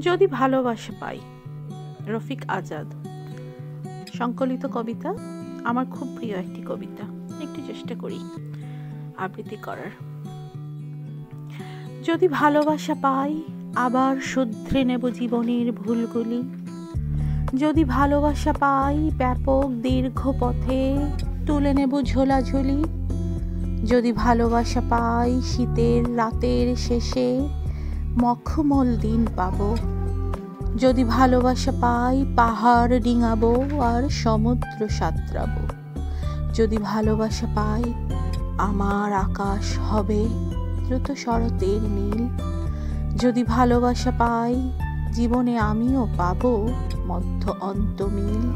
যদি ভালোবাসা পাই। রফিক আজাদ। সংকলিত কবিতা, আমার খুব প্রিয় একটি কবিতা। একটু চেষ্টা করি আবৃত্তি করার। যদি ভালোবাসা পাই, আবার শুধরে নেব জীবনের ভুলগুলি। যদি ভালোবাসা পাই, ব্যাপক দীর্ঘ পথে তুলে নেব ঝোলাঝুলি। যদি ভালোবাসা পাই, শীতের রাতের শেষে মখমল দিন পাব। যদি ভালোবাসা পাই, পাহাড় ডিঙাবো আর সমুদ্র সাঁতরাবো। যদি ভালোবাসা পাই, আমার আকাশ হবে দ্রুত শরতের নীল। যদি ভালোবাসা পাই, জীবনে আমিও পাব মধ্য অন্ত মিল